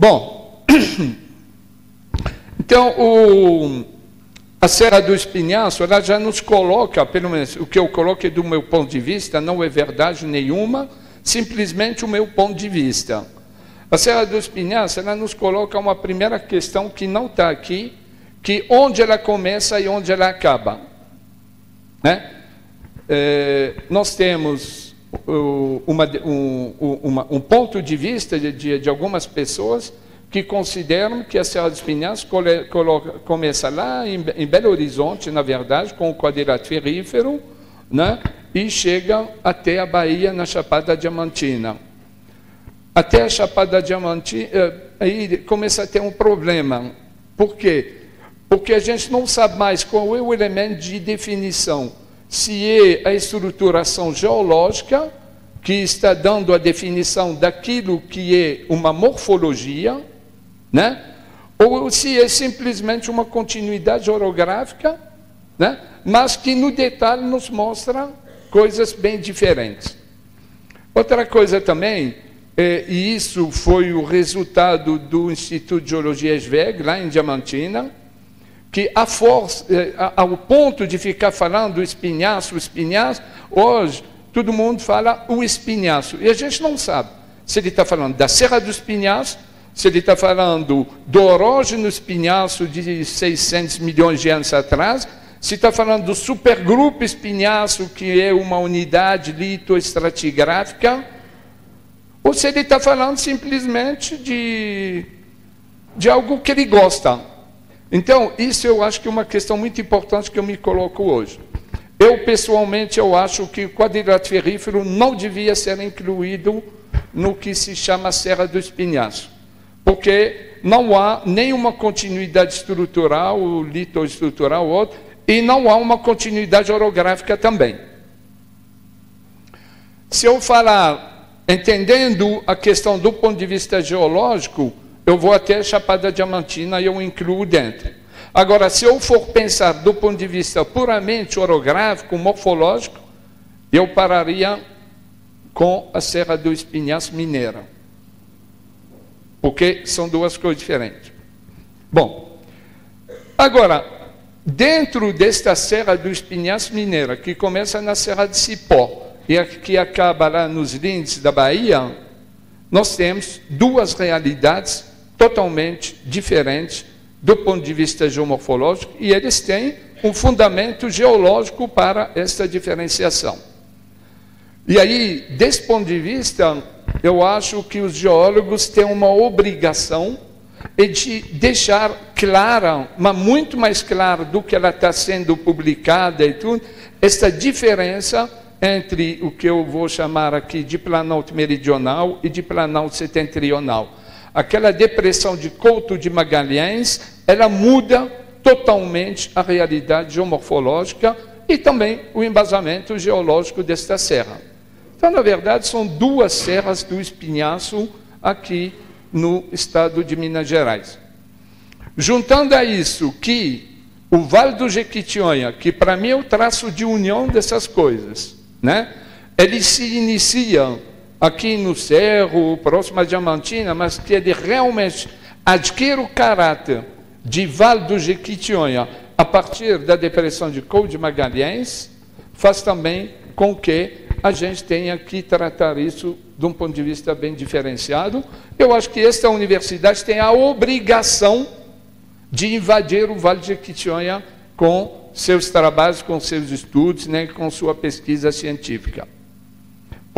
Bom, então o, a Serra do Espinhaço, ela já nos coloca, pelo menos o que eu coloquei do meu ponto de vista, não é verdade nenhuma, simplesmente o meu ponto de vista. A Serra do Espinhaço, ela nos coloca uma primeira questão que não está aqui, que onde ela começa e onde ela acaba. Né? É, nós temos uma, um, uma, um, ponto de vista de, de, de, algumas pessoas que consideram que a Serra dos Pinhais começa lá em, em, Belo Horizonte, na verdade, com o quadrilátero ferrífero, né? e chega até a Bahia, na Chapada Diamantina. Até a Chapada Diamantina, eh, aí começa a ter um problema. Por quê? Porque a gente não sabe mais qual é o elemento de definição se é a estruturação geológica que está dando a definição daquilo que é uma morfologia, né? ou se é simplesmente uma continuidade orográfica, né? mas que no detalhe nos mostra coisas bem diferentes. Outra coisa também, é, e isso foi o resultado do Instituto de Geologia SVEG, lá em Diamantina, que a força, eh, ao ponto de ficar falando espinhaço, espinhaço, hoje todo mundo fala o espinhaço. E a gente não sabe se ele está falando da Serra do Espinhaço, se ele está falando do orógeno espinhaço de 600 milhões de anos atrás, se está falando do supergrupo espinhaço, que é uma unidade litoestratigráfica, ou se ele está falando simplesmente de, de algo que ele gosta. Então, isso eu acho que é uma questão muito importante que eu me coloco hoje. Eu, pessoalmente, eu acho que o quadrilátero ferrífero não devia ser incluído no que se chama Serra do Espinhaço, porque não há nenhuma continuidade estrutural, litoestrutural, outro, e não há uma continuidade orográfica também. Se eu falar, entendendo a questão do ponto de vista geológico, eu vou até a Chapada Diamantina e eu incluo dentro. Agora, se eu for pensar do ponto de vista puramente orográfico, morfológico, eu pararia com a Serra do Espinhaço Mineira. Porque são duas coisas diferentes. Bom, agora, dentro desta Serra do Espinhaço Mineira, que começa na Serra de Cipó e que acaba lá nos lindes da Bahia, nós temos duas realidades totalmente diferentes do ponto de vista geomorfológico e eles têm um fundamento geológico para essa diferenciação. E aí, desse ponto de vista, eu acho que os geólogos têm uma obrigação de deixar clara, mas muito mais clara do que ela está sendo publicada e tudo, essa diferença entre o que eu vou chamar aqui de Planalto Meridional e de Planalto Setentrional aquela depressão de Couto de Magalhães, ela muda totalmente a realidade geomorfológica e também o embasamento geológico desta serra. Então, na verdade, são duas serras do Espinhaço aqui no estado de Minas Gerais. Juntando a isso que o Vale do Jequitinhonha, que para mim é o traço de união dessas coisas, né? ele se inicia aqui no Cerro, próximo a Diamantina, mas que ele realmente adquire o caráter de Vale do Jequitinhonha a partir da depressão de Couto de Magalhães, faz também com que a gente tenha que tratar isso de um ponto de vista bem diferenciado. Eu acho que esta universidade tem a obrigação de invadir o Vale do Jequitinhonha com seus trabalhos, com seus estudos, né, com sua pesquisa científica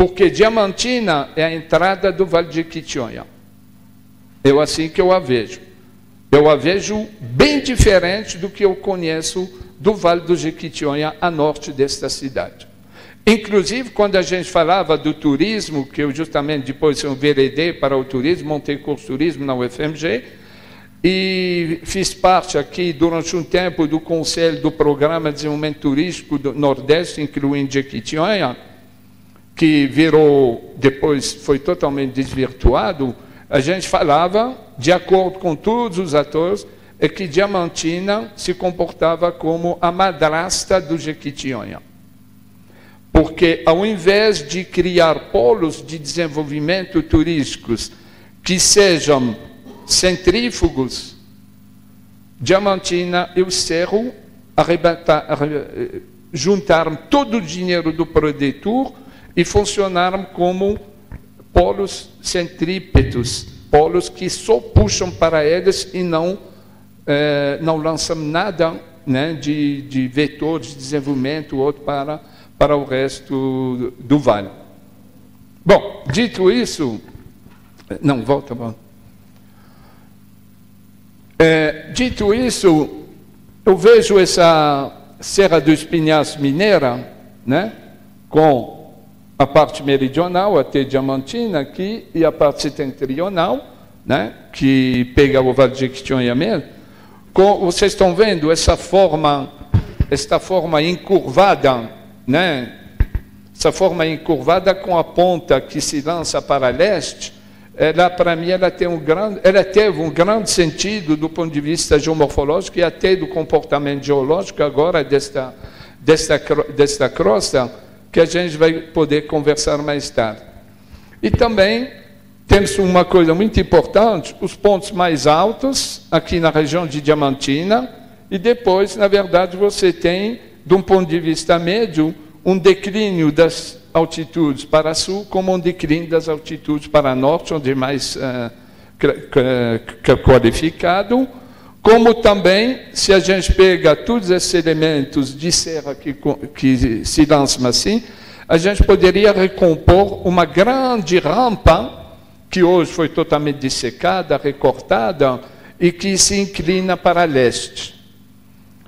porque Diamantina é a entrada do Vale de Quitionha. Eu assim que eu a vejo. Eu a vejo bem diferente do que eu conheço do Vale do Jequitinhonha a norte desta cidade. Inclusive, quando a gente falava do turismo, que eu justamente depois eu enveredei para o turismo, montei curso turismo na UFMG, e fiz parte aqui durante um tempo do Conselho do Programa de Desenvolvimento Turístico do Nordeste, incluindo Jequitinhonha, que virou, depois foi totalmente desvirtuado, a gente falava, de acordo com todos os atores, é que Diamantina se comportava como a madrasta do Jequitinhonha. Porque ao invés de criar polos de desenvolvimento turísticos que sejam centrífugos, Diamantina e o Cerro juntaram todo o dinheiro do produtor e funcionaram como polos centrípetos, polos que só puxam para eles e não, eh, não lançam nada né, de, de vetor de desenvolvimento outro para, para o resto do, vale. Bom, dito isso, não, volta, volta. É, dito isso, eu vejo essa Serra do Espinhaço Mineira, né, com a parte meridional até Diamantina aqui e a parte setentrional, né, que pega o Vale de Jequitinhonha Com, vocês estão vendo essa forma, esta forma encurvada, né, essa forma encurvada com a ponta que se lança para leste, ela para mim ela tem um grande, ela teve um grande sentido do ponto de vista geomorfológico e até do comportamento geológico agora desta desta desta crosta que a gente vai poder conversar mais tarde. E também temos uma coisa muito importante, os pontos mais altos aqui na região de Diamantina e depois, na verdade, você tem de um ponto de vista médio um declínio das altitudes para sul, como um declínio das altitudes para norte, onde é mais uh, qualificado, como também, se a gente pega todos esses elementos de serra que, que se lançam assim, a gente poderia recompor uma grande rampa, que hoje foi totalmente dissecada, recortada, e que se inclina para leste.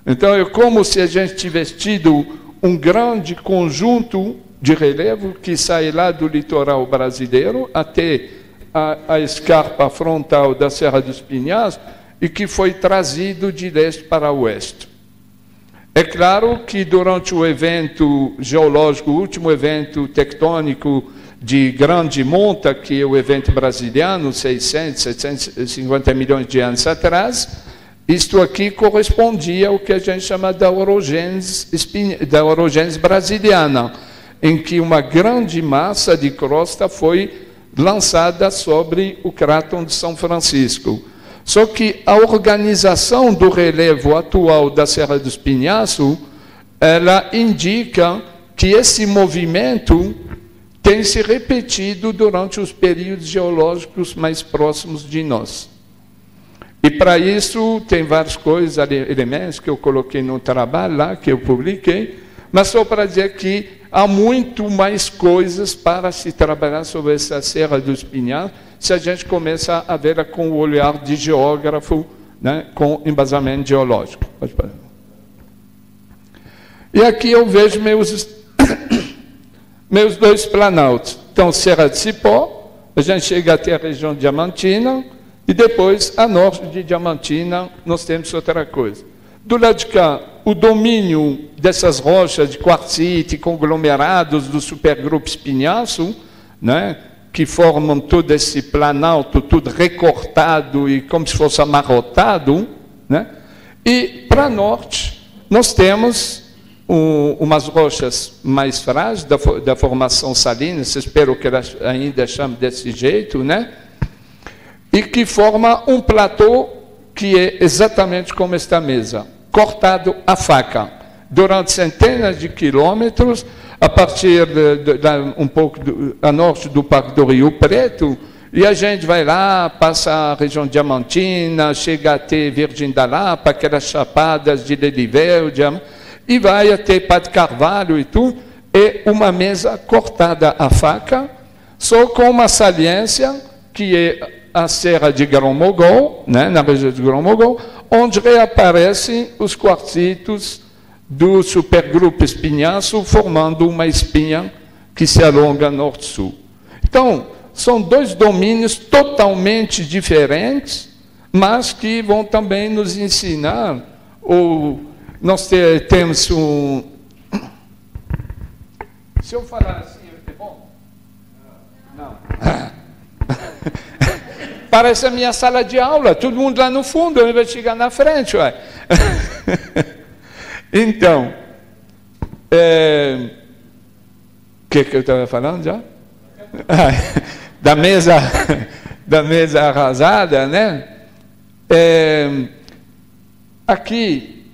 Então, é como se a gente tivesse tido um grande conjunto de relevo que sai lá do litoral brasileiro até a, a escarpa frontal da Serra dos Pinhais e que foi trazido de leste para oeste. É claro que durante o evento geológico, o último evento tectônico de grande monta, que é o evento brasiliano, 600, 750 milhões de anos atrás, isto aqui correspondia ao que a gente chama da orogênese, da orogênese brasiliana, em que uma grande massa de crosta foi lançada sobre o cráton de São Francisco. Só que a organização do relevo atual da Serra do Espinhaço, ela indica que esse movimento tem se repetido durante os períodos geológicos mais próximos de nós. E para isso tem várias coisas, elementos que eu coloquei no trabalho lá, que eu publiquei, mas só para dizer que há muito mais coisas para se trabalhar sobre essa Serra do Espinhal, se a gente começa a ver com o olhar de geógrafo, né, com embasamento geológico. E aqui eu vejo meus, meus dois planaltos. Então, Serra de Cipó, a gente chega até a região diamantina, e depois, a norte de Diamantina, nós temos outra coisa. Do lado de cá, o domínio dessas rochas de quartzite, conglomerados do supergrupo espinhaço, né, que formam todo esse planalto, tudo recortado e como se fosse amarrotado. Né? E para norte, nós temos um, umas rochas mais frágeis da, da formação salina, espero que elas ainda chamem desse jeito, né? e que forma um platô que é exatamente como esta mesa, cortado a faca, durante centenas de quilômetros, a partir de, de, de um pouco do, a norte do Parque do Rio Preto, e a gente vai lá, passa a região diamantina, chega até Virgem da Lapa, aquelas chapadas de Lelivelde, e vai até Padre Carvalho e tudo, é uma mesa cortada a faca, só com uma saliência que é a Serra de Grão-Mogol, né, na região de Grão-Mogol, onde reaparecem os quartzitos do supergrupo espinhaço, formando uma espinha que se alonga norte-sul. Então, são dois domínios totalmente diferentes, mas que vão também nos ensinar, ou nós temos um... Se eu falar assim, é bom? Não. Parece a minha sala de aula, todo mundo lá no fundo, eu vou chegar na frente. Ué. então, é, que, que eu estava falando já? da mesa, da mesa arrasada, né? É, aqui,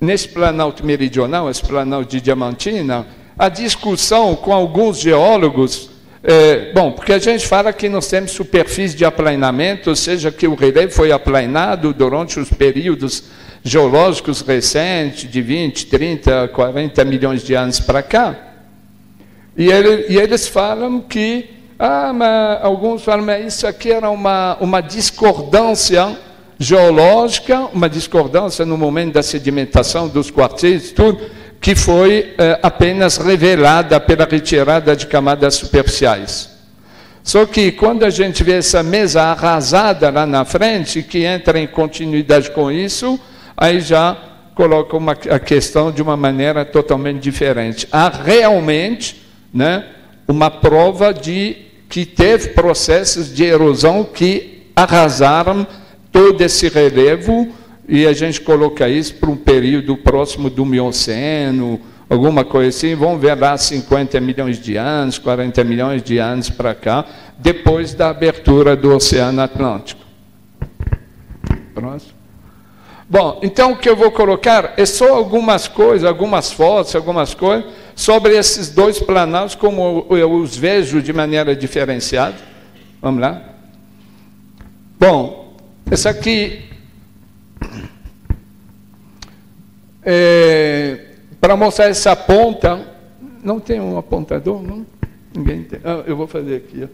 nesse Planalto Meridional, esse Planalto de Diamantina, a discussão com alguns geólogos, é, bom, porque a gente fala que nós temos superfície de aplainamento, ou seja, que o relevo foi aplainado durante os períodos geológicos recentes, de 20, 30, 40 milhões de anos para cá. E, ele, e, eles falam que, ah, alguns falam, mas isso aqui era uma, uma discordância geológica, uma discordância no momento da sedimentação dos quartéis, tudo, que foi eh, apenas revelada pela retirada de camadas superficiais. Só que quando a gente vê essa mesa arrasada lá na frente, que entra em continuidade com isso, aí já coloca uma, a questão de uma maneira totalmente diferente. Há realmente né, uma prova de que teve processos de erosão que arrasaram todo esse relevo e a gente coloca isso para um período próximo do Mioceno, alguma coisa assim, vamos ver lá 50 milhões de anos, 40 milhões de anos para cá, depois da abertura do Oceano Atlântico. Próximo. Bom, então o que eu vou colocar é só algumas coisas, algumas fotos, algumas coisas, sobre esses dois planaltos, como eu os vejo de maneira diferenciada. Vamos lá? Bom, essa aqui é, para mostrar essa ponta, não tem um apontador, não? Ninguém tem. Ah, eu vou fazer aqui. Ó.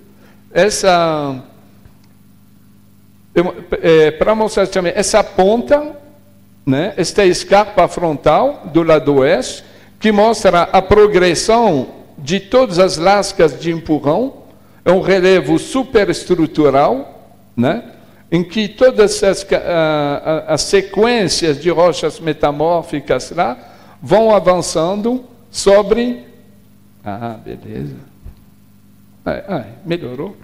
Essa, é, para mostrar também essa ponta, né? Esta escarpa frontal do lado oeste, que mostra a progressão de todas as lascas de empurrão, é um relevo superestrutural, né? em que todas as, as sequências de rochas metamórficas lá vão avançando sobre. Ah, beleza. Ai, ai, melhorou.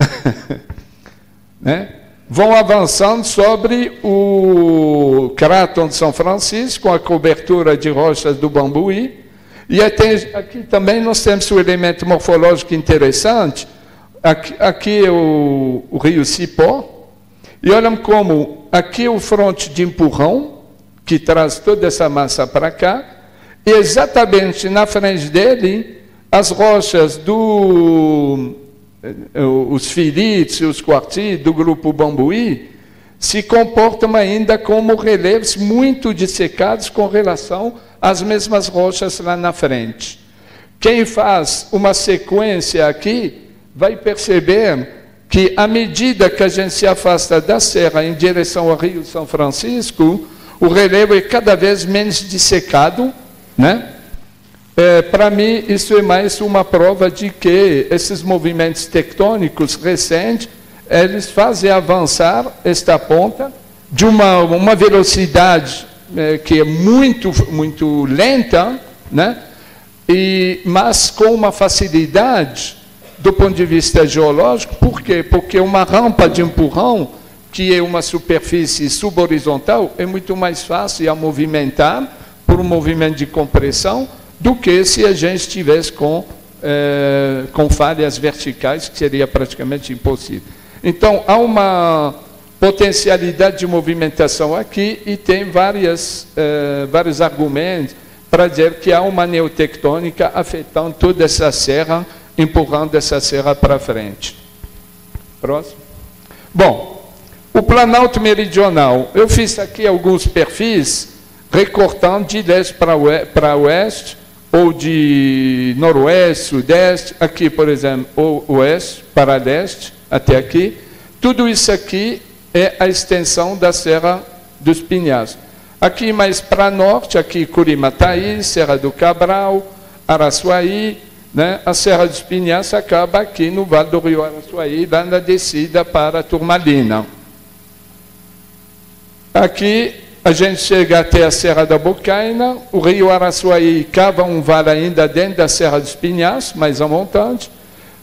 né? Vão avançando sobre o Craton de São Francisco, com a cobertura de rochas do Bambuí. E aqui também nós temos um elemento morfológico interessante, aqui, aqui é o, o rio Cipó, e olham como aqui é o fronte de empurrão, que traz toda essa massa para cá, e exatamente na frente dele, as rochas do os filites os quartis do grupo Bambuí se comportam ainda como relevos muito dissecados com relação às mesmas rochas lá na frente. Quem faz uma sequência aqui vai perceber que, à medida que a gente se afasta da serra em direção ao Rio São Francisco, o relevo é cada vez menos dissecado, né? É, Para mim, isso é mais uma prova de que esses movimentos tectônicos recentes, eles fazem avançar esta ponta de uma, uma velocidade é, que é muito, muito lenta, né? E, mas com uma facilidade do ponto de vista geológico, por quê? Porque uma rampa de empurrão, que é uma superfície subhorizontal, é muito mais fácil a movimentar por um movimento de compressão do que se a gente estivesse com, é, com falhas verticais, que seria praticamente impossível. Então, há uma potencialidade de movimentação aqui e tem várias, é, vários argumentos para dizer que há uma neotectônica afetando toda essa serra empurrando essa serra para frente. Próximo. Bom, o Planalto Meridional. Eu fiz aqui alguns perfis recortando de leste para oeste, ou de noroeste, sudeste, aqui, por exemplo, ou oeste para leste, até aqui. Tudo isso aqui é a extensão da Serra dos Pinhais. Aqui mais para norte, aqui Curimataí, Serra do Cabral, Araçuaí, né, a Serra dos Pinhais acaba aqui no Vale do Rio Araçuaí, lá na descida para Turmalina. Aqui a gente chega até a Serra da Bocaina, o Rio Araçuaí cava um vale ainda dentro da Serra dos Pinhais, mais a montante.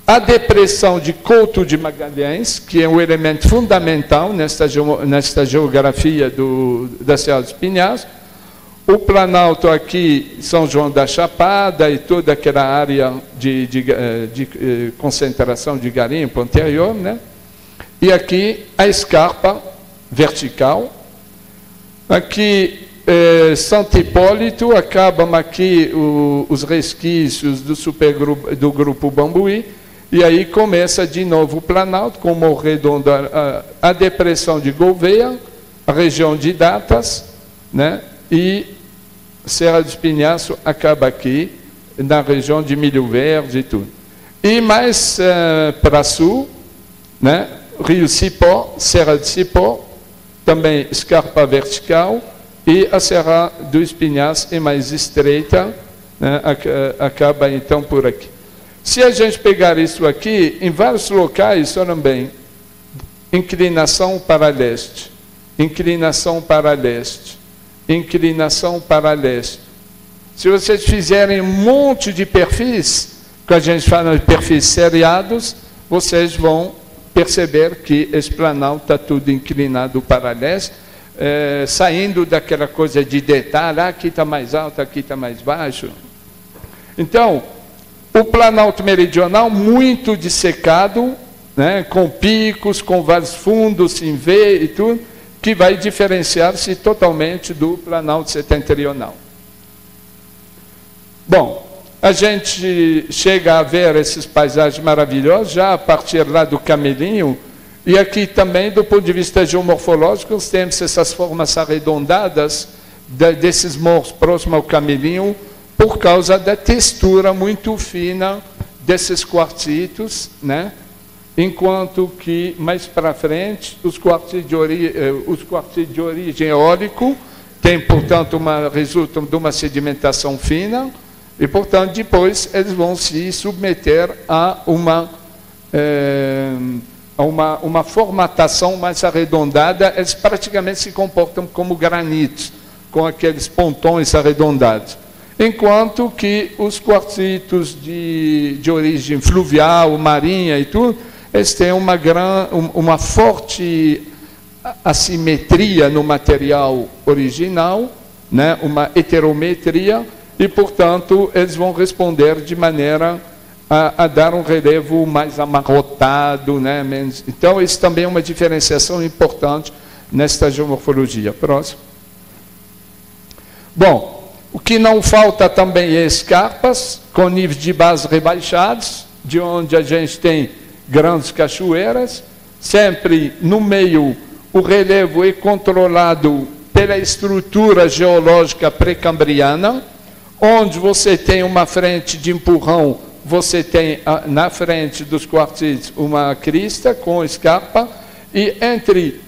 A depressão de Couto de Magalhães, que é um elemento fundamental nesta, nesta geografia do, da Serra dos Pinhais, o Planalto aqui, São João da Chapada e toda aquela área de, de, eh, de, de eh, concentração de garimpo anterior, né? e aqui a escarpa vertical. Aqui é, Santo Hipólito, acabam aqui o, os resquícios do, do grupo Bambuí, e aí começa de novo o Planalto, com o Redondo, a, a, depressão de Gouveia, a região de Datas, né? e Serra do Espinhaço acaba aqui, na região de Milho Verde e tudo. E mais uh, para sul, né? Rio Cipó, Serra de Cipó, também escarpa vertical, e a Serra do Espinhaço é mais estreita, né? acaba então por aqui. Se a gente pegar isso aqui, em vários locais, olhem bem, inclinação para leste, inclinação para leste, inclinação para leste. Se vocês fizerem um monte de perfis, que a gente fala de perfis seriados, vocês vão perceber que esse planalto está tudo inclinado para leste, é, saindo daquela coisa de detalhe, ah, aqui está mais alto, aqui está mais baixo. Então, o Planalto Meridional, muito dissecado, né, com picos, com vários fundos, sem ver e tudo, que vai diferenciar-se totalmente do Planalto Setentrional. Bom, a gente chega a ver esses paisagens maravilhosos já a partir lá do Camelinho, e aqui também, do ponto de vista geomorfológico, temos essas formas arredondadas desses morros próximos ao Camelinho, por causa da textura muito fina desses quartzitos, né? enquanto que mais para frente os quartzitos de, ori eh, os quartzitos de origem eólico têm, portanto, uma, resultam de uma sedimentação fina e, portanto, depois eles vão se submeter a uma, é, a uma, uma formatação mais arredondada, eles praticamente se comportam como granitos, com aqueles pontões arredondados. Enquanto que os quartzitos de, de origem fluvial, marinha e tudo, eles têm uma, gran, uma forte assimetria no material original, né, uma heterometria, e, portanto, eles vão responder de maneira a, a dar um relevo mais amarrotado. Né. Então, isso também é uma diferenciação importante nesta geomorfologia. Próximo. Bom, o que não falta também é escarpas, com níveis de base rebaixados, de onde a gente tem grandes cachoeiras. Sempre no meio, o relevo é controlado pela estrutura geológica pré-cambriana, onde você tem uma frente de empurrão, você tem na frente dos quartzitos uma crista com escarpa, e entre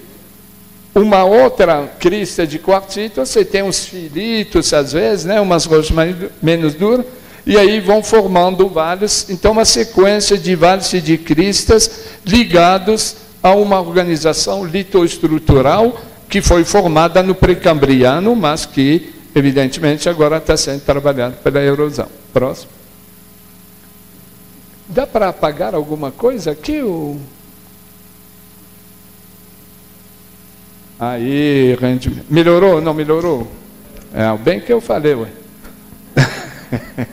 uma outra crista de quartzito, você tem uns filitos, às vezes, né, umas rochas mais, menos duras, e aí vão formando vales. Então, uma sequência de e de cristas ligados a uma organização litoestrutural que foi formada no Precambriano, mas que, evidentemente, agora está sendo trabalhado pela erosão. Próximo. Dá para apagar alguma coisa aqui? Ou... Aí, rendimento. Melhorou? Não melhorou? É, bem que eu falei, ué.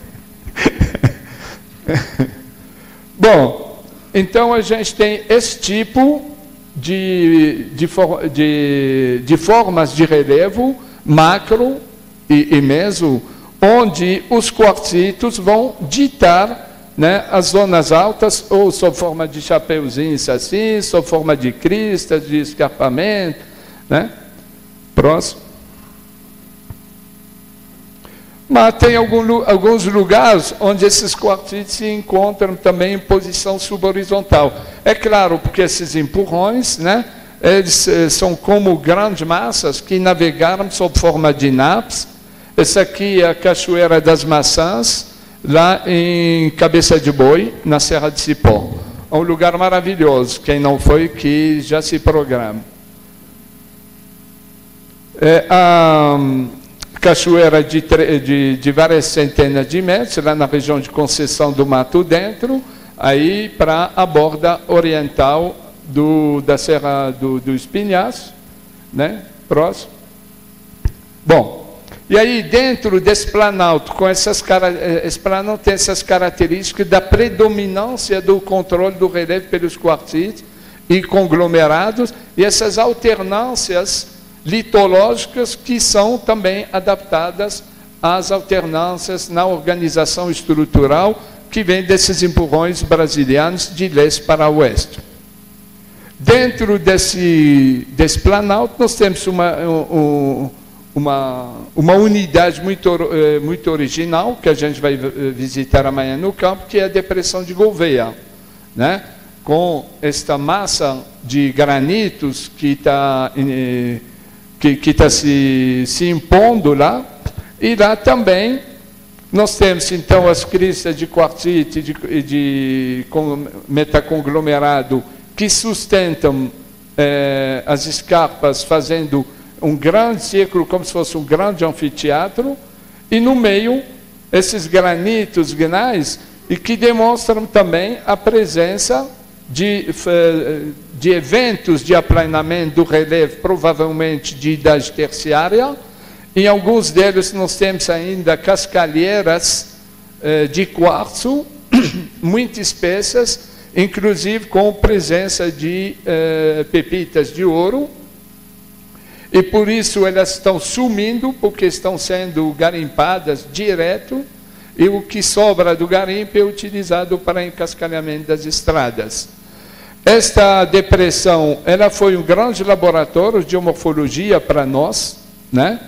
Bom, então a gente tem esse tipo de, de, de, de formas de relevo, macro e, e meso, onde os quartzitos vão ditar né, as zonas altas, ou sob forma de chapeuzinhos assim, sob forma de cristas, de escarpamento, né? Próximo. Mas tem algum, alguns lugares onde esses quartzitos se encontram também em posição subhorizontal. É claro, porque esses empurrões, né, eles eh, são como grandes massas que navegaram sob forma de naps. Essa aqui é a Cachoeira das Maçãs, lá em Cabeça de Boi, na Serra de Cipó. É um lugar maravilhoso. Quem não foi, que já se programa. É, a hum, cachoeira de, de, de, várias centenas de metros, lá na região de Conceição do Mato Dentro, aí para a borda oriental do, da Serra do, do Espinhaço, né? próximo. Bom, e aí dentro desse planalto, com essas eh, esse planalto tem essas características da predominância do controle do relevo pelos quartzitos e conglomerados, e essas alternâncias litológicas que são também adaptadas às alternâncias na organização estrutural que vem desses empurrões brasilianos de leste para oeste. Dentro desse, desse planalto, nós temos uma, uma, uma unidade muito, eh, muito original, que a gente vai visitar amanhã no campo, que é a Depressão de Gouveia. Né? Com esta massa de granitos que está eh, que, que tá se, se impondo lá, e lá também nós temos então as cristas de quartzite e de, de metaconglomerado que sustentam eh, as escarpas fazendo um grande círculo, como se fosse um grande anfiteatro, e no meio esses granitos gnais, e que demonstram também a presença de, eh, de eventos de aplanamento do relevo, provavelmente de idade terciária. Em alguns deles nós temos ainda cascalheiras eh, de quartzo, muito espessas, inclusive com presença de eh, pepitas de ouro. E por isso elas estão sumindo, porque estão sendo garimpadas direto e o que sobra do garimpo é utilizado para encascalhamento das estradas. Esta depressão, ela foi um grande laboratório de morfologia para nós, né?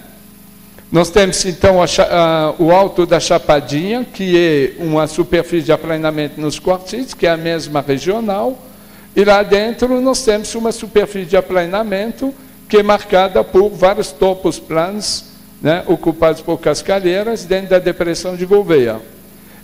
Nós temos então a, a, o alto da Chapadinha, que é uma superfície de aplanamento nos quartzitos, que é a mesma regional, e lá dentro nós temos uma superfície de aplanamento que é marcada por vários topos planos né, ocupados por cascalheiras dentro da depressão de Gouveia.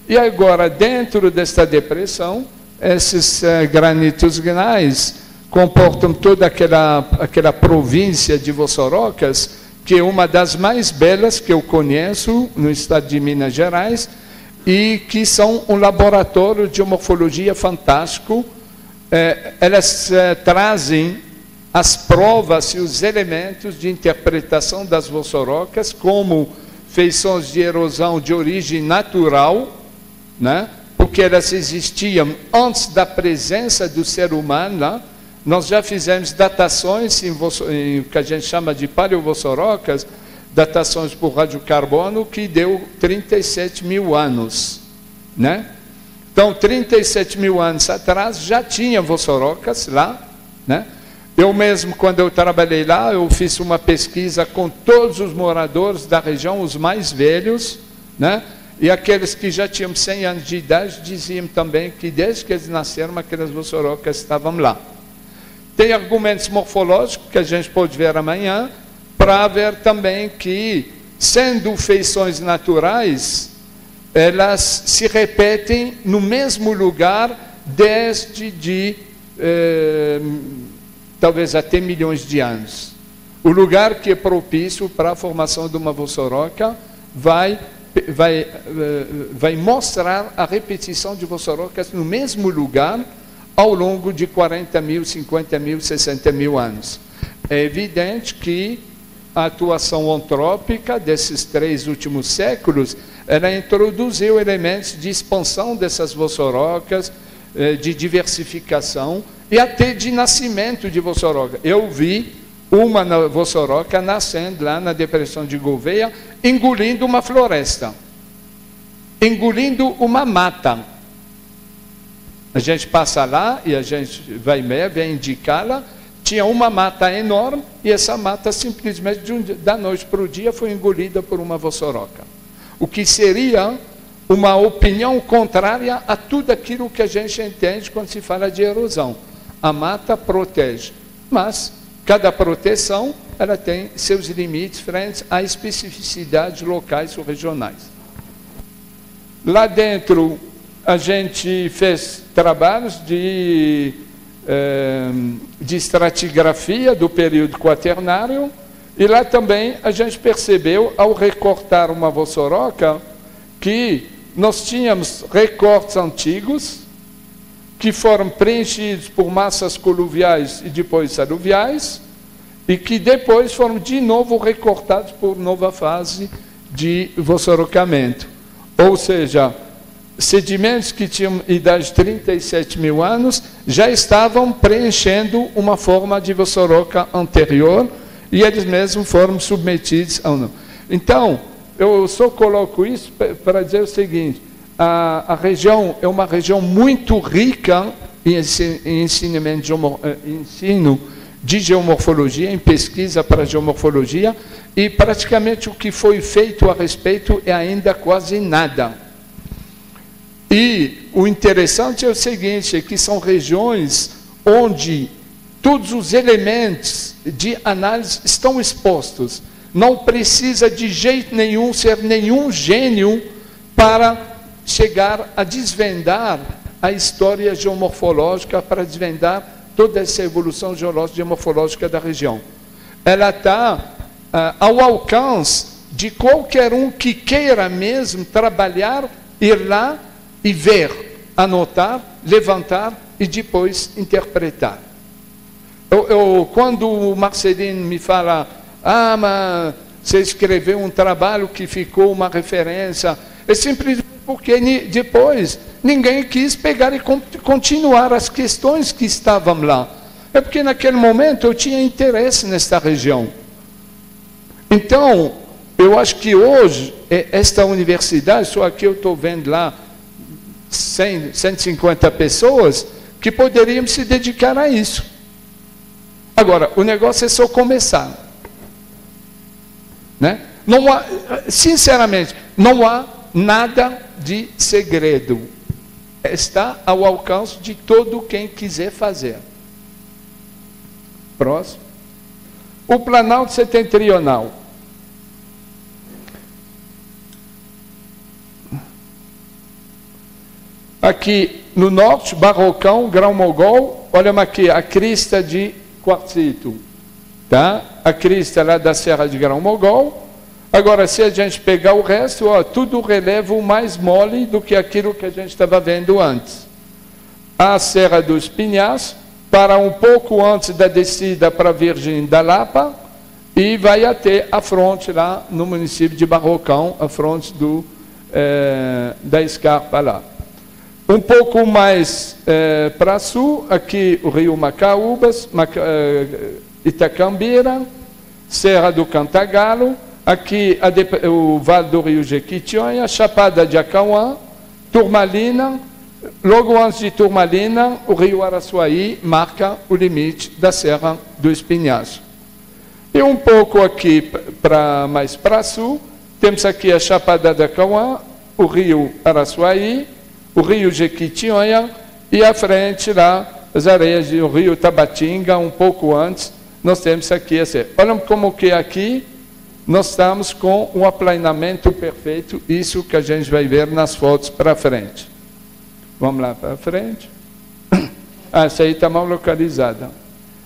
E agora, dentro desta depressão, esses uh, granitos gnais comportam toda aquela, aquela província de Vossorocas, que é uma das mais belas que eu conheço no estado de Minas Gerais, e que são um laboratório de morfologia fantástico. Eh, elas eh, trazem as provas e os elementos de interpretação das vossorocas como feições de erosão de origem natural, né? porque elas existiam antes da presença do ser humano lá. Nós já fizemos datações em, em que a gente chama de paleovossorocas, datações por radiocarbono, que deu 37 mil anos. Né? Então, 37 mil anos atrás já tinha vossorocas lá, né? Eu mesmo, quando eu trabalhei lá, eu fiz uma pesquisa com todos os moradores da região, os mais velhos, né? E aqueles que já tinham 100 anos de idade diziam também que desde que eles nasceram, aquelas vossorocas estavam lá. Tem argumentos morfológicos que a gente pode ver amanhã, para ver também que, sendo feições naturais, elas se repetem no mesmo lugar desde de eh, talvez até milhões de anos. O lugar que é propício para a formação de uma vossoroca vai, vai, eh, vai mostrar a repetição de vossorocas no mesmo lugar ao longo de 40 mil, 50 mil, 60 mil anos. É evidente que a atuação antrópica desses três últimos séculos, ela introduziu elementos de expansão dessas vossorocas, de diversificação, e até de nascimento de Vossoroca. Eu vi uma na Vossoroca nascendo lá na depressão de Gouveia, engolindo uma floresta, engolindo uma mata. A gente passa lá e a gente vai ver, vem indicá-la. Tinha uma mata enorme e essa mata simplesmente um, da noite para o dia foi engolida por uma vossoroca. O que seria uma opinião contrária a tudo aquilo que a gente entende quando se fala de erosão a mata protege, mas cada proteção ela tem seus limites frente a especificidades locais ou regionais. Lá dentro a gente fez trabalhos de, eh, de estratigrafia do período quaternário e lá também a gente percebeu, ao recortar uma vossoroca, que nós tínhamos recortes antigos, que foram preenchidos por massas coluviais e depois aluviais, e que depois foram de novo recortados por nova fase de vossorocamento. Ou seja, sedimentos que tinham idade de 37 mil anos, já estavam preenchendo uma forma de vossoroca anterior e eles mesmos foram submetidos ao não. Então, eu só coloco isso para dizer o seguinte: a, a, região é uma região muito rica em, em eh, ensino de geomorfologia, em pesquisa para geomorfologia, e praticamente o que foi feito a respeito é ainda quase nada. E o interessante é o seguinte, é que são regiões onde todos os elementos de análise estão expostos. Não precisa de jeito nenhum ser nenhum gênio para chegar a desvendar a história geomorfológica, para desvendar toda essa evolução geológica e morfológica da região. Ela está ah, ao alcance de qualquer um que queira mesmo trabalhar, ir lá e ver, anotar, levantar e depois interpretar. Eu, eu, quando o Marcelino me fala, ah, mas você escreveu um trabalho que ficou uma referência, é simplesmente porque depois ninguém quis pegar e continuar as questões que estavam lá. É porque naquele momento eu tinha interesse nesta região. Então, eu acho que hoje, é, esta universidade, só aqui eu estou vendo lá 100, 150 pessoas, que poderiam se dedicar a isso. Agora, o negócio é só começar. Né? Não há, sinceramente, não há nada de segredo. Está ao alcance de todo quem quiser fazer. Próximo. O Planalto Setentrional. Aqui no norte, Barrocão, Grão-Mogol, olha aqui, a crista de Quartzito. Tá? A crista lá da Serra de Grão-Mogol, Agora, se a gente pegar o resto, ó, tudo relevo mais mole do que aquilo que a gente estava vendo antes. A Serra dos Pinhais, para um pouco antes da descida para a Virgem da Lapa, e vai até a fronte lá no município de Barrocão, a fronte do, é, da Escarpa lá. Um pouco mais é, para sul, aqui o rio Macaúbas, Maca, é, Itacambira, Serra do Cantagalo, aqui a, o Vale do Rio Jequitinhonha, Chapada de Acauã, Turmalina, logo antes de Turmalina, o rio Araçuaí marca o limite da Serra do Espinhaço. E um pouco aqui para mais para sul, temos aqui a Chapada de Acauã, o rio Araçuaí, o rio Jequitinhonha e à frente lá as areias do rio Tabatinga, um pouco antes, nós temos aqui Serra. Olha como que aqui nós estamos com um aplanamento perfeito, isso que a gente vai ver nas fotos para frente. Vamos lá para frente. Ah, essa aí está mal localizada.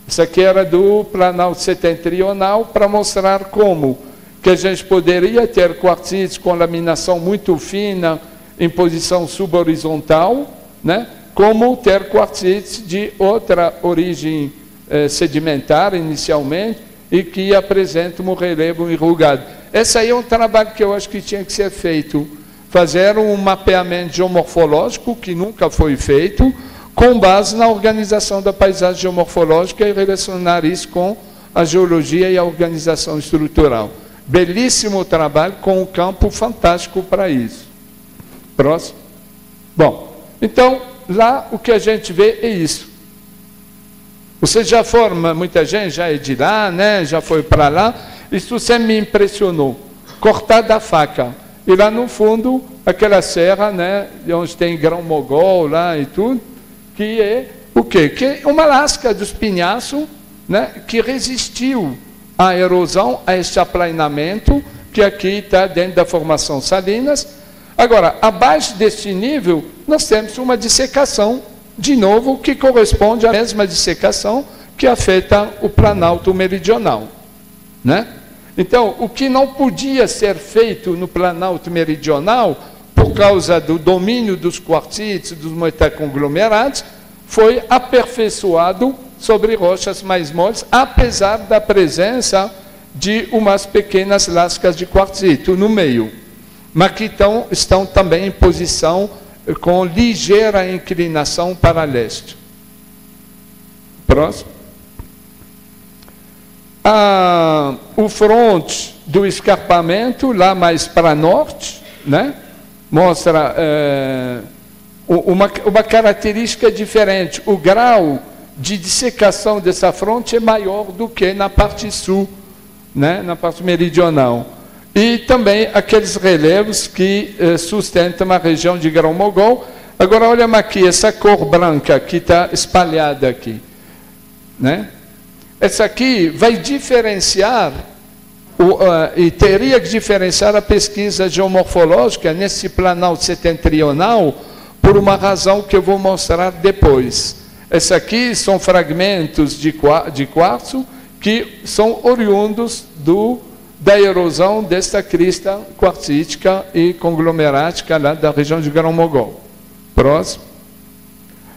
Essa aqui era do Planalto Setentrional para mostrar como que a gente poderia ter quartzites com laminação muito fina em posição subhorizontal, né? como ter quartzites de outra origem eh, sedimentar inicialmente, e que apresentam um relevo enrugado. Esse aí é um trabalho que eu acho que tinha que ser feito. Fazer um mapeamento geomorfológico, que nunca foi feito, com base na organização da paisagem geomorfológica e relacionar isso com a geologia e a organização estrutural. Belíssimo trabalho com um campo fantástico para isso. Próximo. Bom, então, lá o que a gente vê é isso. Vocês já foram, muita gente já é de lá, né? já foi para lá. Isso sempre me impressionou. Cortar da faca. E lá no fundo, aquela serra, né? onde tem grão mogol lá e tudo, que é o quê? Que é uma lasca dos pinhaços, né? que resistiu à erosão, a esse aplanamento, que aqui está dentro da formação Salinas. Agora, abaixo deste nível, nós temos uma dissecação de novo, que corresponde à mesma dissecação que afeta o Planalto Meridional. Né? Então, o que não podia ser feito no Planalto Meridional, por causa do domínio dos quartzites, dos metaconglomerados, foi aperfeiçoado sobre rochas mais moles, apesar da presença de umas pequenas lascas de quartzito no meio, mas que estão, estão também em posição com ligeira inclinação para leste. Próximo. Ah, o fronte do escarpamento, lá mais para norte, né? mostra é, uma, uma característica diferente. O grau de dissecação dessa fronte é maior do que na parte sul, né? na parte meridional. E também aqueles relevos que eh, sustentam a região de Grão-Mogol. Agora, olha aqui, essa cor branca que está espalhada aqui. Né? Essa aqui vai diferenciar, o, uh, e teria que diferenciar a pesquisa geomorfológica nesse planalto setentrional, por uma razão que eu vou mostrar depois. Essa aqui são fragmentos de, de quartzo que são oriundos do da erosão desta crista quartzítica e conglomerática lá da região de Grão-Mogol. Próximo.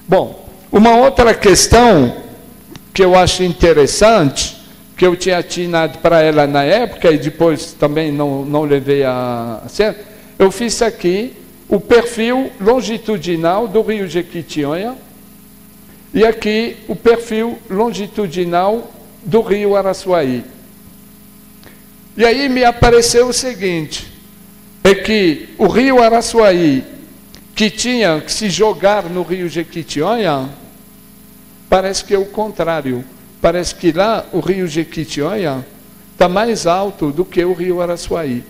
Bom, uma outra questão que eu acho interessante, que eu tinha atinado para ela na época e depois também não, não levei a, a sério, eu fiz aqui o perfil longitudinal do rio Jequitinhonha e aqui o perfil longitudinal do rio Araçuaí. E aí me apareceu o seguinte: é que o rio Araçuaí, que tinha que se jogar no rio Jequitinhonha, parece que é o contrário. Parece que lá o rio Jequitinhonha está mais alto do que o rio Araçuaí.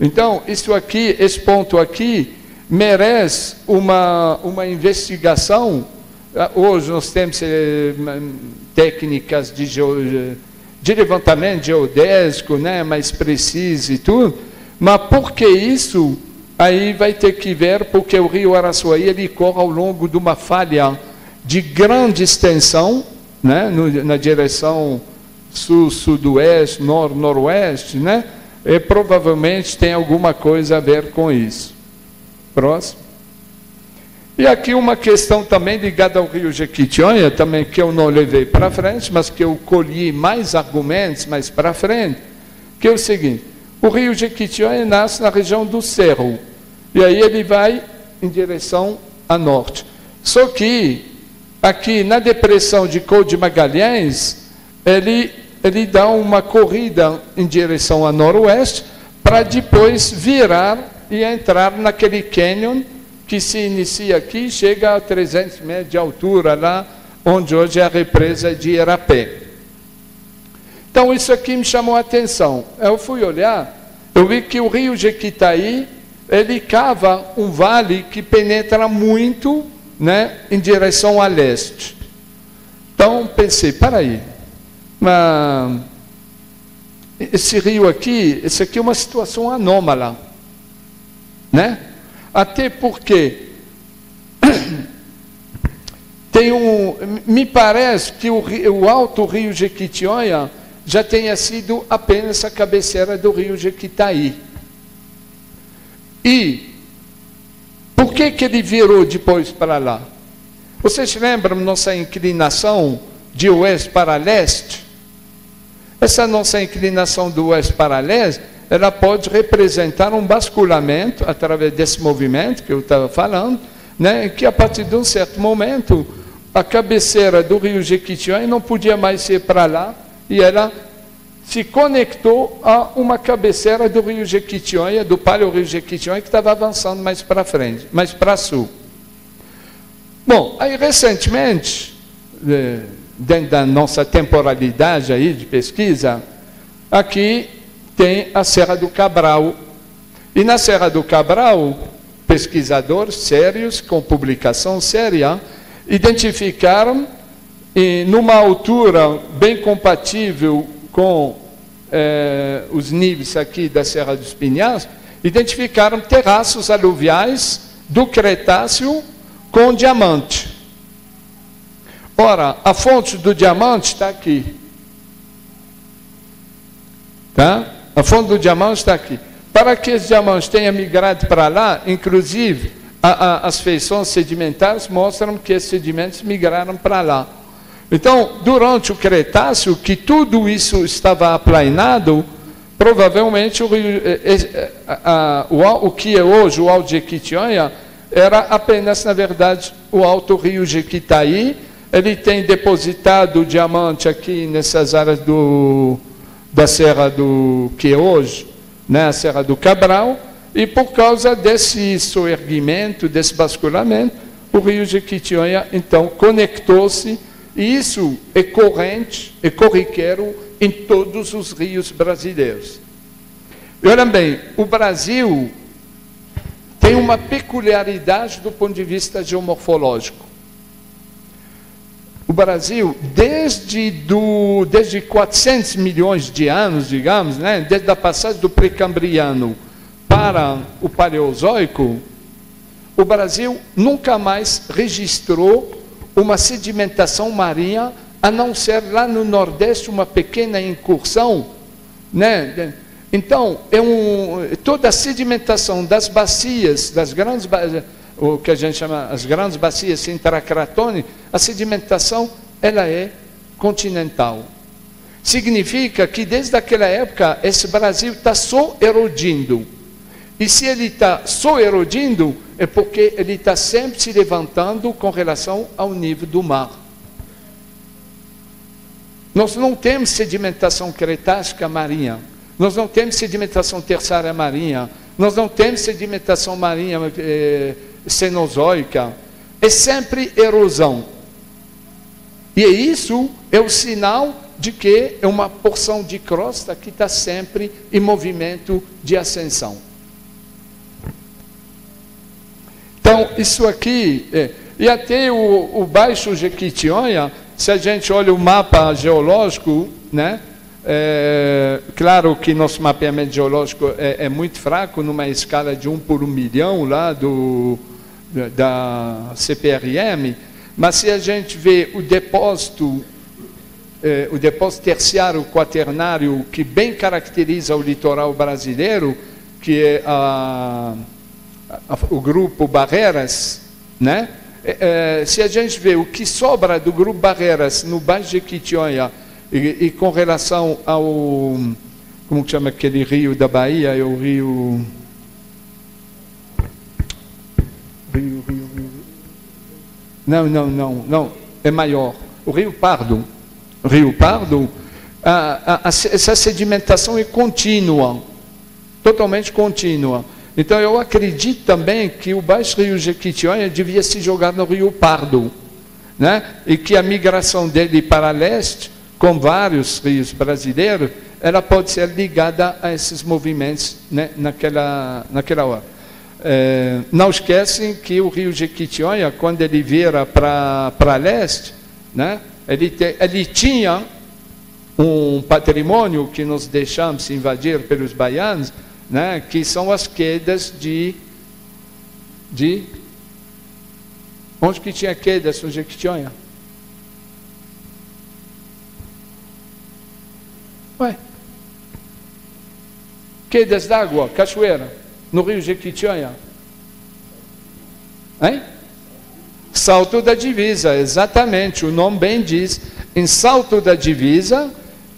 Então, isso aqui, esse ponto aqui, merece uma, uma investigação. Ah, hoje nós temos eh, técnicas de de levantamento geodésico, né, mais preciso e tudo, mas por que isso? Aí vai ter que ver, porque o rio Araçuaí ele corre ao longo de uma falha de grande extensão, né, no, na direção sul, sudoeste, nor, noroeste, né, e provavelmente tem alguma coisa a ver com isso. Próximo. E aqui uma questão também ligada ao Rio Jequitinhonha, também que eu não levei para frente, mas que eu colhi mais argumentos mais para frente, que é o seguinte, o Rio Jequitinhonha nasce na região do Cerro, e aí ele vai em direção a norte. Só que aqui na depressão de Cor de Magalhães, ele, ele dá uma corrida em direção a noroeste, para depois virar e entrar naquele canyon que se inicia aqui, chega a 300 metros de altura, lá onde hoje é a represa de Irapé. Então, isso aqui me chamou a atenção. Eu fui olhar, eu vi que o rio Jequitaí, ele cava um vale que penetra muito né, em direção a leste. Então, pensei, para aí, mas esse rio aqui, esse aqui é uma situação anômala, né? Até porque tem um, me parece que o, o Alto Rio Jequitinhonha já tenha sido apenas a cabeceira do Rio Jequitaí. E por que, que ele virou depois para lá? Vocês lembram nossa inclinação de oeste para leste? Essa nossa inclinação do oeste para leste ela pode representar um basculamento através desse movimento que eu estava falando, né, que a partir de um certo momento a cabeceira do rio Jequitinhonha não podia mais ser para lá e ela se conectou a uma cabeceira do rio Jequitinhonha, do Palio Rio Jequitinhonha, que estava avançando mais para frente, mais para sul. Bom, aí recentemente, eh, dentro da nossa temporalidade aí de pesquisa, aqui tem a Serra do Cabral. E na Serra do Cabral, pesquisadores sérios, com publicação séria, identificaram, e numa altura bem compatível com eh, os níveis aqui da Serra dos Pinhais, identificaram terraços aluviais do Cretáceo com diamante. Ora, a fonte do diamante está aqui. Tá? A fonte do diamante está aqui. Para que esse diamante tenha migrado para lá, inclusive a, a, as feições sedimentares mostram que esses sedimentos migraram para lá. Então, durante o Cretáceo, que tudo isso estava aplainado, provavelmente o, eh, eh, a, o, o, que é hoje o Alto Jequitinhonha era apenas, na verdade, o Alto Rio Jequitaí, ele tem depositado diamante aqui nessas áreas do, da Serra do que hoje, né, a Serra do Cabral, e por causa desse soerguimento, desse basculamento, o rio Jequitinhonha então conectou-se, e isso é corrente, é corriqueiro em todos os rios brasileiros. E olha bem, o Brasil tem uma peculiaridade do ponto de vista geomorfológico. O Brasil, desde, do, desde 400 milhões de anos, digamos, né, desde a passagem do Precambriano para o Paleozoico, o Brasil nunca mais registrou uma sedimentação marinha, a não ser lá no Nordeste uma pequena incursão, né? Então, é um, toda a sedimentação das bacias, das grandes bacias, o que a gente chama as grandes bacias intracratone, a sedimentação ela é continental. Significa que desde aquela época esse Brasil está só erodindo. E se ele está só erodindo, é porque ele está sempre se levantando com relação ao nível do mar. Nós não temos sedimentação cretácica marinha. Nós não temos sedimentação terciária marinha, nós não temos sedimentação marinha eh, cenozoica, é sempre erosão. E isso é o sinal de que é uma porção de crosta que está sempre em movimento de ascensão. Então, isso aqui, é, e até o, o Baixo Jequitinhonha, se a gente olha o mapa geológico, né, é, claro que nosso mapeamento geológico é, é, muito fraco, numa escala de 1 por 1 milhão lá do, da CPRM, mas se a gente vê o depósito, é, o depósito terciário quaternário que bem caracteriza o litoral brasileiro, que é a, a, o grupo Barreiras, né? É, é, se a gente vê o que sobra do grupo Barreiras no Baixo de Quitionha, e, e, com relação ao. Como que chama aquele rio da Bahia? É o rio. Rio, rio, rio. Não, não, não, não. É maior. O Rio Pardo. Rio Pardo, a, a, a, essa sedimentação é contínua. Totalmente contínua. Então eu acredito também que o Baixo Rio Jequitinhonha devia se jogar no Rio Pardo. Né? E que a migração dele para leste com vários rios brasileiros, ela pode ser ligada a esses movimentos né, naquela, naquela hora. É, não esquecem que o rio Jequitinhonha, quando ele vira para leste, né, ele, te, ele tinha um patrimônio que nós deixamos invadir pelos baianos, né, que são as quedas de, de... Onde que tinha quedas no Jequitinhonha? Ué. Quedas d'água, cachoeira, no rio Jequitinhonha. Hein? Salto da Divisa, exatamente, o nome bem diz. Em Salto da Divisa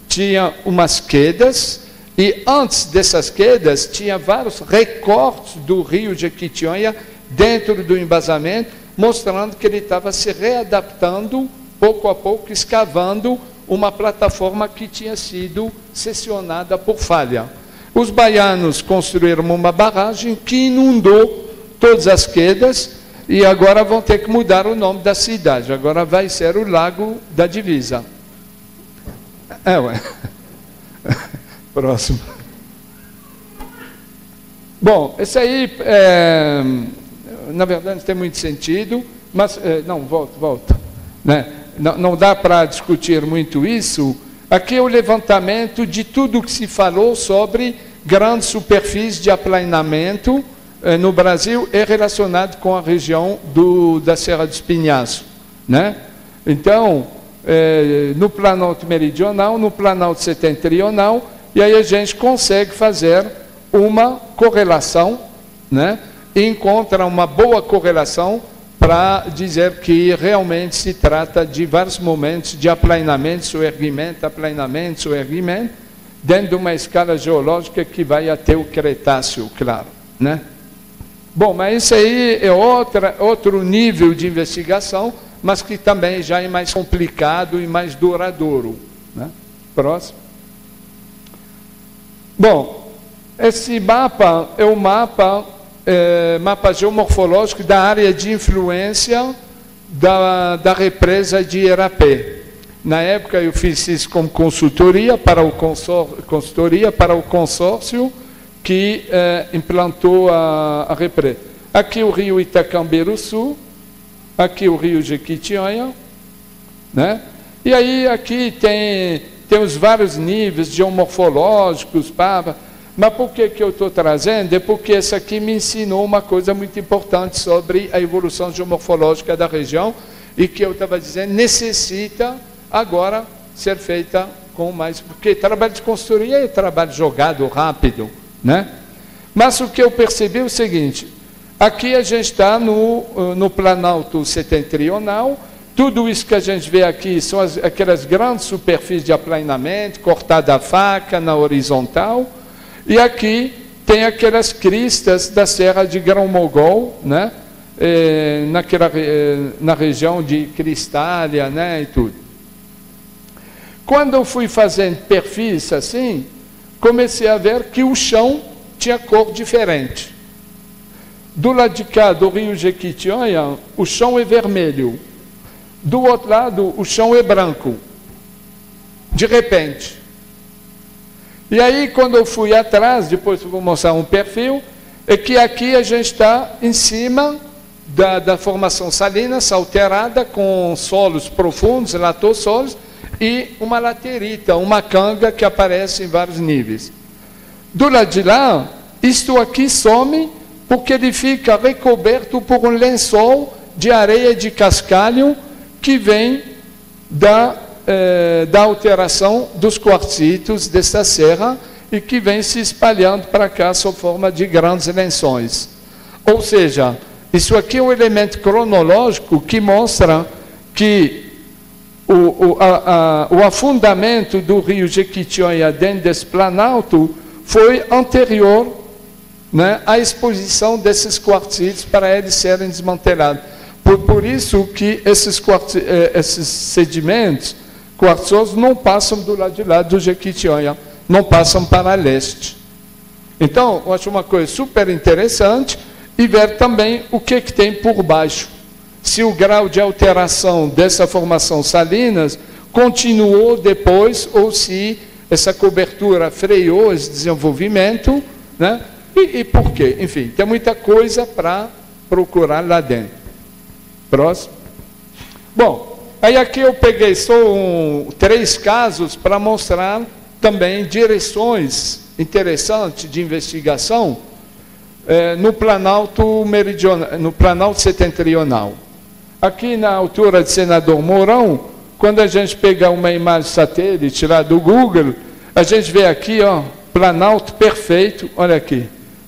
tinha umas quedas, e antes dessas quedas tinha vários recortes do rio Jequitinhonha dentro do embasamento, mostrando que ele estava se readaptando pouco a pouco, escavando uma plataforma que tinha sido cessionada por falha. Os baianos construíram uma barragem que inundou todas as quedas e agora vão ter que mudar o nome da cidade. Agora vai ser o Lago da Divisa. É, ué. Próximo. Bom, esse aí, é, na verdade, não tem muito sentido, mas, é, não, volta, volta. Né? não, não dá para discutir muito isso. Aqui é o levantamento de tudo que se falou sobre grandes superfícies de aplainamento eh, no Brasil é relacionado com a região do, da Serra do Espinhaço. Né? Então, eh, no Planalto Meridional, no Planalto Setentrional, e aí a gente consegue fazer uma correlação, né? encontra uma boa correlação para dizer que realmente se trata de vários momentos de aplainamento, soerguimento, aplainamento, soerguimento, dentro de uma escala geológica que vai até o Cretáceo, claro. Né? Bom, mas isso aí é outra, outro nível de investigação, mas que também já é mais complicado e mais duradouro. Né? Próximo. Bom, esse mapa é o mapa, é, mapa geomorfológico da área de influência da, da represa de Irapé. Na época eu fiz isso como consultoria para o consórcio, consultoria para o consórcio que eh, implantou a, a represa. Aqui o rio Itacambeiro Sul, aqui o rio Jequitinhonha, né? E aí aqui tem temos vários níveis geomorfológicos, pá, mas por que, que eu estou trazendo? É porque essa aqui me ensinou uma coisa muito importante sobre a evolução geomorfológica da região e que eu estava dizendo necessita agora ser feita com mais. Porque trabalho de consultoria é trabalho jogado, rápido, né? Mas o que eu percebi é o seguinte: aqui a gente está no, uh, no Planalto Setentrional, tudo isso que a gente vê aqui são as, aquelas grandes superfícies de aplainamento, cortada a faca na horizontal, e aqui tem aquelas cristas da Serra de Grão-Mogol, né? Eh, naquela, eh, na região de Cristália, né, e tudo. Quando eu fui fazendo perfis assim, comecei a ver que o chão tinha cor diferente. Do lado de cá do rio Jequitinhonha, o chão é vermelho. Do outro lado, o chão é branco. De repente. E aí, quando eu fui atrás, depois vou mostrar um perfil, é que aqui a gente está em cima da, da formação salina, alterada, com solos profundos, latossolos, e uma laterita, uma canga que aparece em vários níveis. Do lado de lá, isto aqui some porque ele fica recoberto por um lençol de areia de cascalho que vem da, eh, da alteração dos quartzitos desta serra e que vem se espalhando para cá sob forma de grandes lençóis. Ou seja, isso aqui é um elemento cronológico que mostra que o, o, a, a, o afundamento do rio Jequitinhonha dentro desse planalto foi anterior né, à exposição desses quartzitos para eles serem desmantelados. Por, por isso que esses, eh, esses sedimentos quartzosos não passam do lado de lá do Jequitinhonha, não passam para leste. Então, eu acho uma coisa super interessante e ver também o que, que tem por baixo se o grau de alteração dessa formação salinas continuou depois ou se essa cobertura freou esse desenvolvimento, né? E, e por quê? Enfim, tem muita coisa para procurar lá dentro. Próximo. Bom, aí aqui eu peguei só um, três casos para mostrar também direções interessantes de investigação é, no Planalto Meridional, no Planalto Setentrional. Aqui na altura de Senador Mourão, quando a gente pega uma imagem satélite lá do Google, a gente vê aqui, ó, planalto perfeito, olha aqui,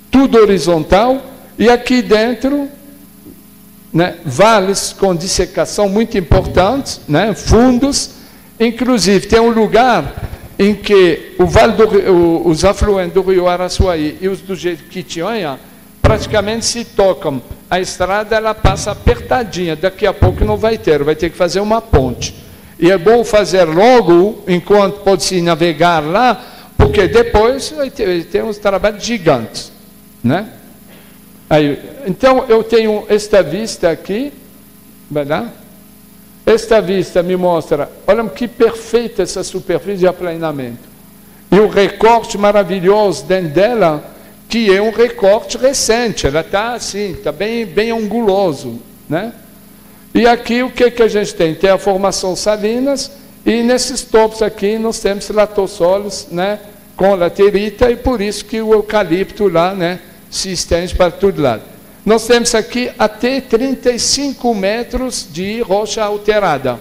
tudo horizontal, e aqui dentro, né, vales com dissecação muito importantes, né, fundos, inclusive tem um lugar em que o vale do, o, os afluentes do rio Araçuaí e os do Jequitinhonha praticamente se tocam. A estrada ela passa apertadinha, daqui a pouco não vai ter, vai ter que fazer uma ponte. E é bom fazer logo, enquanto pode-se navegar lá, porque depois vai ter, tem uns trabalhos gigantes. Né? Aí, então, eu tenho esta vista aqui, vai lá? Esta vista me mostra, olha que perfeita essa superfície de aplanamento. E o recorte maravilhoso dentro dela, que é um recorte recente, ela está assim, está bem, bem anguloso, né? E aqui o que, que a gente tem? Tem a formação salinas e nesses topos aqui nós temos latossolos, né? Com laterita e por isso que o eucalipto lá, né? Se estende para todo lado. Nós temos aqui até 35 metros de rocha alterada.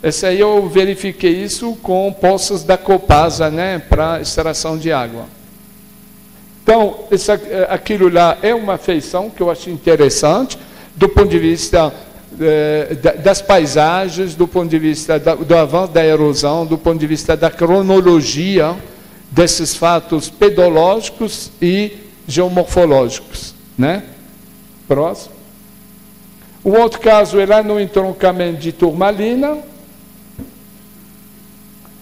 Essa aí eu verifiquei isso com poços da Copasa, né? Para extração de água. Então, essa, eh, aquilo lá é uma feição que eu acho interessante, do ponto de vista eh, das paisagens, do ponto de vista da, do avanço da erosão, do ponto de vista da cronologia desses fatos pedológicos e geomorfológicos. Né? Próximo. Um outro caso é lá no entroncamento de Turmalina.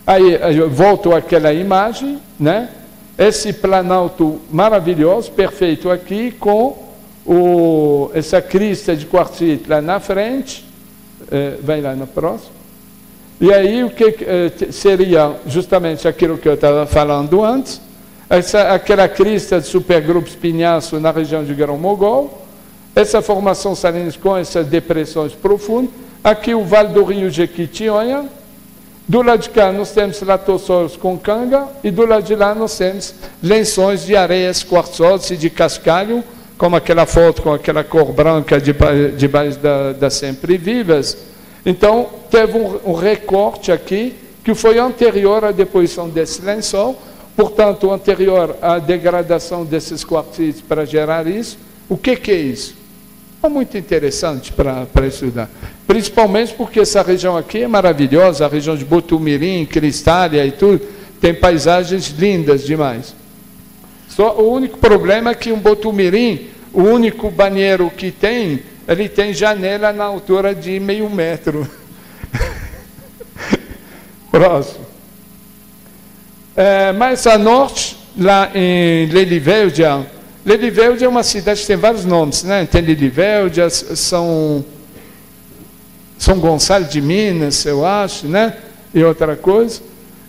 Aí eu volto àquela imagem, né? Esse planalto maravilhoso, perfeito aqui, com o, essa crista de quartzito lá na frente. É, vai lá no próximo. E aí o que é, seria justamente aquilo que eu estava falando antes, essa, aquela crista de supergrupos pinhaço na região de Grão-Mogol, essa formação salina com essas depressões profundas, aqui o Vale do Rio Jequitinhonha, do lado de cá nós temos latossoros com canga e do lado de lá nós temos lençóis de areias quartzosas e de cascalho, como aquela foto com aquela cor branca debaixo da, das sempre vivas. Então, teve um, um, recorte aqui que foi anterior à deposição desse lençol, portanto, anterior à degradação desses quartzitos para gerar isso. O que, que é isso? É muito interessante para estudar. Principalmente porque essa região aqui é maravilhosa, a região de Botumirim, Cristália e tudo, tem paisagens lindas demais. Só o único problema é que um Botumirim, o único banheiro que tem, ele tem janela na altura de meio metro. Próximo. É, mais a norte, lá em Leliveldia, Leliveldia é uma cidade que tem vários nomes, né? Tem Leliveldia, São, São Gonçalo de Minas, eu acho, né? E outra coisa.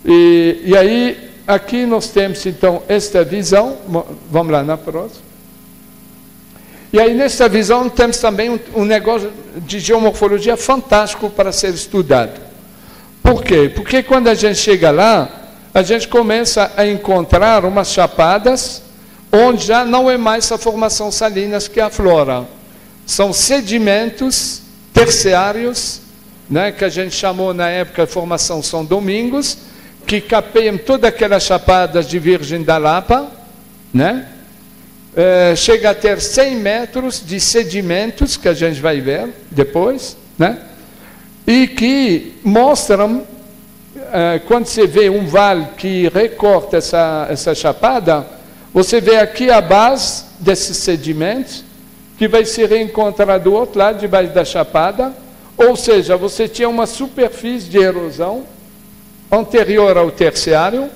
E, e aí, aqui nós temos então esta visão, vamos lá na próxima. E aí, nessa visão, temos também um, um negócio de geomorfologia fantástico para ser estudado. Por quê? Porque quando a gente chega lá, a gente começa a encontrar umas chapadas onde já não é mais a formação salinas que aflora. São sedimentos terciários, né, que a gente chamou na época de formação São Domingos, que capeiam todas aquelas chapadas de Virgem da Lapa, né? É, chega a ter 100 metros de sedimentos, que a gente vai ver depois, né? e que mostram, quando você vê um vale que recorta essa, essa chapada, você vê aqui a base desses sedimentos, que vai se reencontrar do outro lado, debaixo da chapada, ou seja, você tinha uma superfície de erosão anterior ao terciário,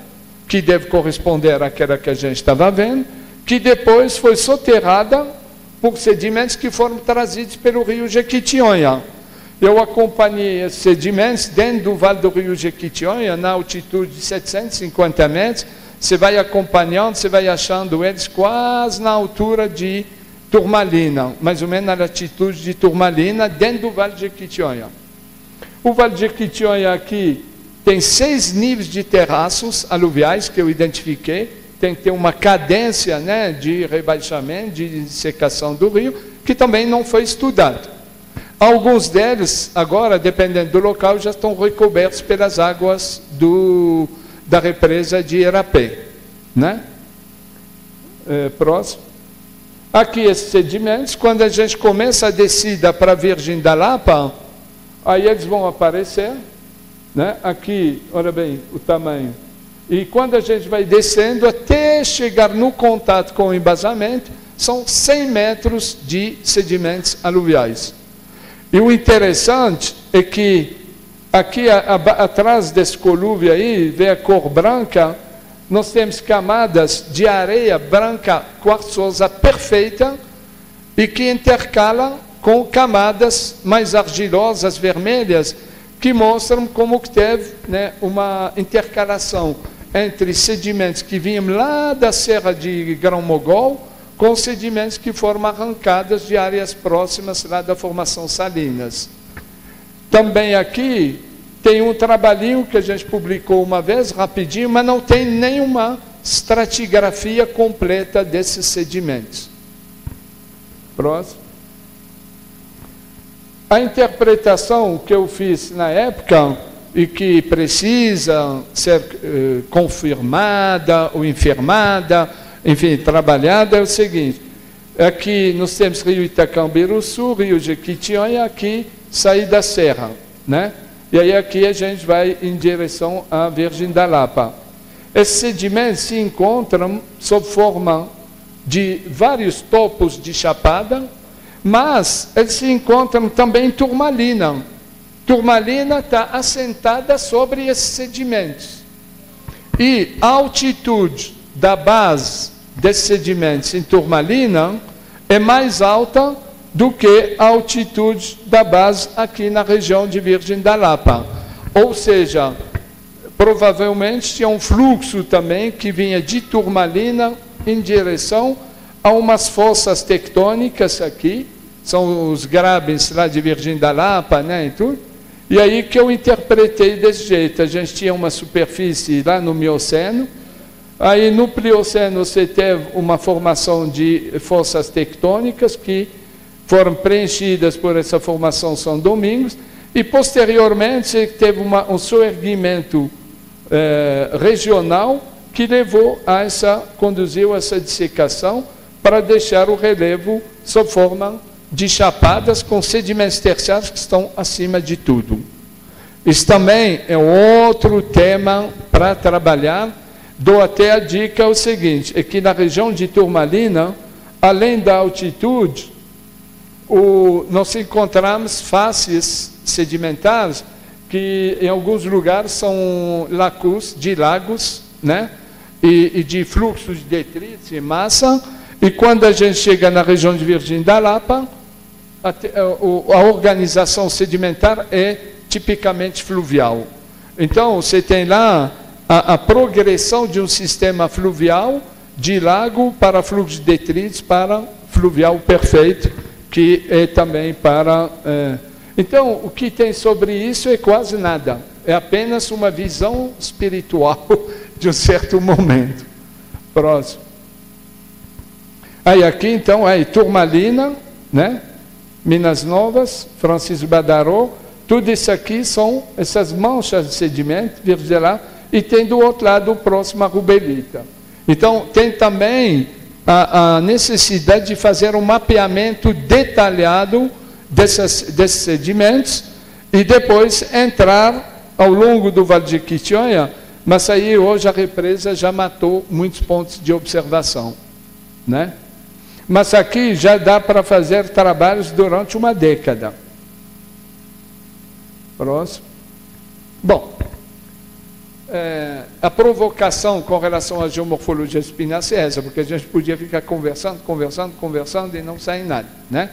que deve corresponder àquela que a gente estava vendo, que depois foi soterrada por sedimentos que foram trazidos pelo rio Jequitinhonha. Eu acompanhei esses sedimentos dentro do Vale do Rio Jequitinhonha, na altitude de 750 metros, você vai acompanhando, você vai achando eles quase na altura de Turmalina, mais ou menos na latitude de Turmalina, dentro do Vale de Jequitinhonha. O Vale de Jequitinhonha aqui tem seis níveis de terraços aluviais que eu identifiquei, tem que ter uma cadência né, de rebaixamento, de secação do rio, que também não foi estudado. Alguns deles, agora, dependendo do local, já estão recobertos pelas águas do, da represa de Irapé. Né? É, próximo. Aqui esses sedimentos, quando a gente começa a descida para a Virgem da Lapa, aí eles vão aparecer. Né? Aqui, olha bem o tamanho e quando a gente vai descendo até chegar no contato com o embasamento, são 100 metros de sedimentos aluviais. E o interessante é que aqui a, a, atrás desse colúvio aí, vê a cor branca, nós temos camadas de areia branca quartzosa perfeita e que intercala com camadas mais argilosas, vermelhas, que mostram como que teve né, uma intercalação entre sedimentos que vinham lá da Serra de Grão-Mogol com sedimentos que foram arrancados de áreas próximas lá da formação Salinas. Também aqui tem um trabalhinho que a gente publicou uma vez, rapidinho, mas não tem nenhuma estratigrafia completa desses sedimentos. Próximo. A interpretação que eu fiz na época e que precisa ser eh, confirmada ou enfermada, enfim, trabalhada, é o seguinte. Aqui nós temos Rio Itacambiru Sul, Rio Jequitinhonha, aqui sair da serra, né? E aí aqui a gente vai em direção à Virgem da Lapa. Esses sedimentos se encontram sob forma de vários topos de chapada, mas eles se encontram também em turmalina. Turmalina está assentada sobre esses sedimentos. E a altitude da base desses sedimentos em turmalina é mais alta do que a altitude da base aqui na região de Virgem da Lapa. Ou seja, provavelmente tinha um fluxo também que vinha de turmalina em direção a umas fossas tectônicas aqui, são os grabens lá de Virgem da Lapa, né, e tudo. E aí que eu interpretei desse jeito, a gente tinha uma superfície lá no Mioceno, aí no Plioceno você teve uma formação de fossas tectônicas que foram preenchidas por essa formação São Domingos, e posteriormente você teve uma, um soerguimento eh, regional que levou a essa, conduziu a essa dissecação para deixar o relevo sob forma de chapadas com sedimentos terciários que estão acima de tudo. Isso também é outro tema para trabalhar. Dou até a dica o seguinte, é que na região de Turmalina, além da altitude, o, nós encontramos faces sedimentares que em alguns lugares são lacus de lagos, né? E, e de fluxos de detritos e massa. E quando a gente chega na região de Virgem da Lapa, a, a, a organização sedimentar é tipicamente fluvial. Então, você tem lá a, a, progressão de um sistema fluvial de lago para fluxo de detritos para fluvial perfeito, que é também para. É, então, o que tem sobre isso é quase nada. É apenas uma visão espiritual de um certo momento. Próximo. Aí aqui então, aí Turmalina, né? Minas Novas, Francisco Badaró, tudo isso aqui são essas manchas de sedimento, lá, e tem do outro lado o próximo a rubelita. Então, tem também a, a necessidade de fazer um mapeamento detalhado dessas, desses sedimentos e depois entrar ao longo do Vale de Quitionha, mas aí hoje a represa já matou muitos pontos de observação, né? Mas aqui já dá para fazer trabalhos durante uma década. Próximo. Bom, é, a provocação com relação à geomorfologia espinhaça essa, porque a gente podia ficar conversando, conversando, conversando e não sair nada, né?